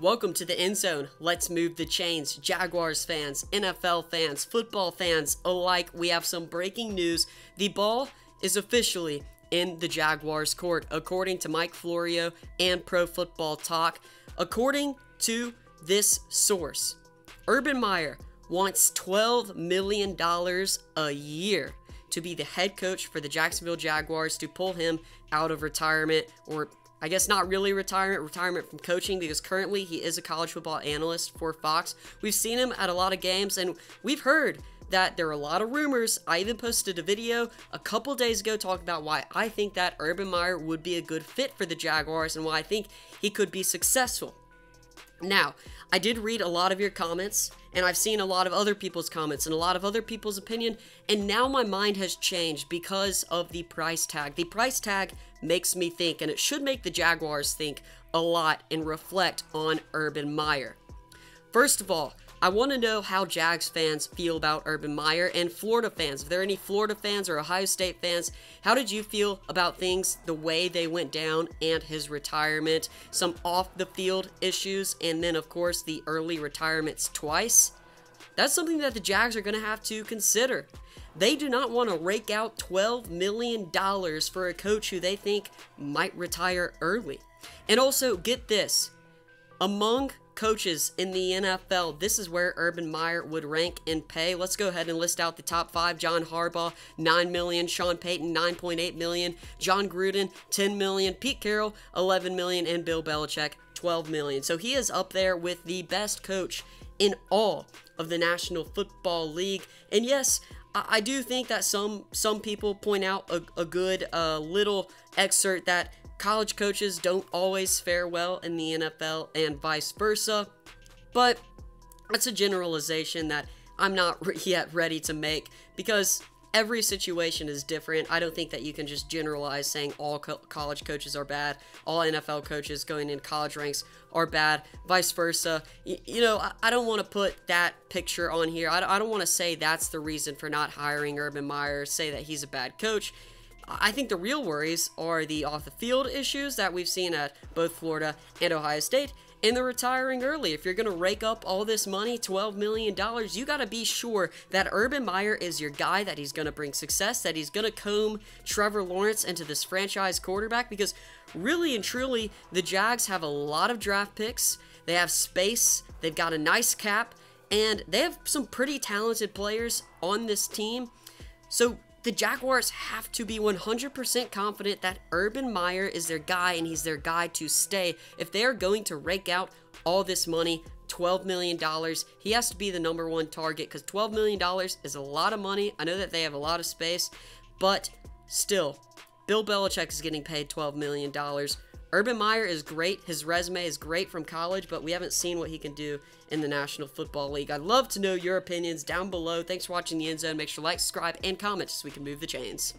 Welcome to the end zone. Let's move the chains. Jaguars fans, NFL fans, football fans alike, we have some breaking news. The ball is officially in the Jaguars' court, according to Mike Florio and Pro Football Talk. According to this source, Urban Meyer wants $12 million a year to be the head coach for the Jacksonville Jaguars to pull him out of retirement or I guess not really retirement, retirement from coaching because currently he is a college football analyst for Fox. We've seen him at a lot of games and we've heard that there are a lot of rumors. I even posted a video a couple days ago talking about why I think that Urban Meyer would be a good fit for the Jaguars and why I think he could be successful. Now, I did read a lot of your comments, and I've seen a lot of other people's comments and a lot of other people's opinion, and now my mind has changed because of the price tag. The price tag makes me think, and it should make the Jaguars think a lot and reflect on Urban Meyer. First of all, I want to know how Jags fans feel about Urban Meyer and Florida fans. If there are any Florida fans or Ohio State fans, how did you feel about things the way they went down and his retirement? Some off the field issues, and then, of course, the early retirements twice. That's something that the Jags are going to have to consider. They do not want to rake out $12 million for a coach who they think might retire early. And also, get this among coaches in the NFL, this is where Urban Meyer would rank in pay. Let's go ahead and list out the top five. John Harbaugh, 9 million. Sean Payton, 9.8 million. Jon Gruden, 10 million. Pete Carroll, 11 million. And Bill Belichick, 12 million. So he is up there with the best coach in all of the National Football League. And yes, I do think that some some people point out a, a good uh, little excerpt that college coaches don't always fare well in the NFL and vice versa. But that's a generalization that I'm not yet ready to make because every situation is different. I don't think that you can just generalize saying all co college coaches are bad, all NFL coaches going in college ranks are bad, vice versa. Y you know, I, I don't want to put that picture on here. I, I don't want to say that's the reason for not hiring Urban Meyer, say that he's a bad coach. I think the real worries are the off the field issues that we've seen at both Florida and Ohio State, and the retiring early. If you're going to rake up all this money, $12 million, you got to be sure that Urban Meyer is your guy, that he's going to bring success, that he's going to comb Trevor Lawrence into this franchise quarterback, because really and truly, the Jags have a lot of draft picks. They have space, they've got a nice cap, and they have some pretty talented players on this team. So the Jaguars have to be 100% confident that Urban Meyer is their guy and he's their guy to stay. If they are going to rake out all this money, $12 million, he has to be the number one target because $12 million is a lot of money. I know that they have a lot of space, but still, Bill Belichick is getting paid $12 million. Urban Meyer is great. His resume is great from college, but we haven't seen what he can do in the National Football League. I'd love to know your opinions down below. Thanks for watching the end zone. Make sure to like, subscribe, and comment so we can move the chains.